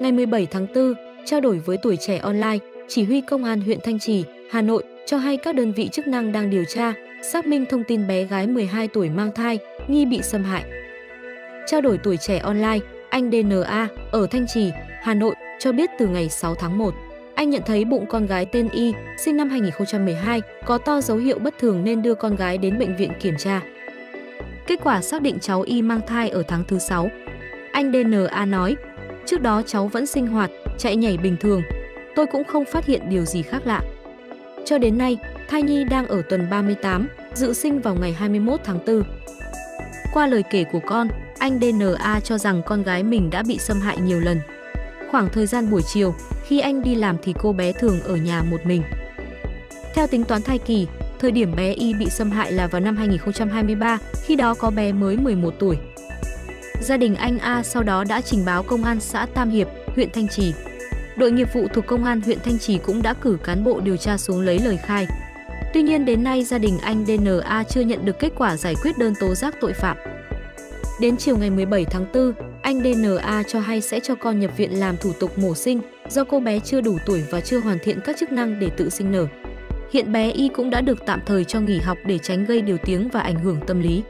Ngày 17 tháng 4, trao đổi với tuổi trẻ online, chỉ huy công an huyện Thanh Trì, Hà Nội cho hay các đơn vị chức năng đang điều tra, xác minh thông tin bé gái 12 tuổi mang thai, nghi bị xâm hại. Trao đổi tuổi trẻ online, anh DNA ở Thanh Trì, Hà Nội cho biết từ ngày 6 tháng 1, anh nhận thấy bụng con gái tên Y, sinh năm 2012, có to dấu hiệu bất thường nên đưa con gái đến bệnh viện kiểm tra. Kết quả xác định cháu Y mang thai ở tháng thứ 6. Anh DNA nói, trước đó cháu vẫn sinh hoạt, chạy nhảy bình thường. Tôi cũng không phát hiện điều gì khác lạ. Cho đến nay, thai nhi đang ở tuần 38, dự sinh vào ngày 21 tháng 4. Qua lời kể của con, anh DNA cho rằng con gái mình đã bị xâm hại nhiều lần. Khoảng thời gian buổi chiều, khi anh đi làm thì cô bé thường ở nhà một mình. Theo tính toán thai kỳ, thời điểm bé Y bị xâm hại là vào năm 2023, khi đó có bé mới 11 tuổi. Gia đình anh A sau đó đã trình báo công an xã Tam Hiệp, huyện Thanh Trì. Đội nghiệp vụ thuộc công an huyện Thanh Trì cũng đã cử cán bộ điều tra xuống lấy lời khai. Tuy nhiên đến nay gia đình anh DNA chưa nhận được kết quả giải quyết đơn tố giác tội phạm. Đến chiều ngày 17 tháng 4, anh DNA cho hay sẽ cho con nhập viện làm thủ tục mổ sinh do cô bé chưa đủ tuổi và chưa hoàn thiện các chức năng để tự sinh nở. Hiện bé Y cũng đã được tạm thời cho nghỉ học để tránh gây điều tiếng và ảnh hưởng tâm lý.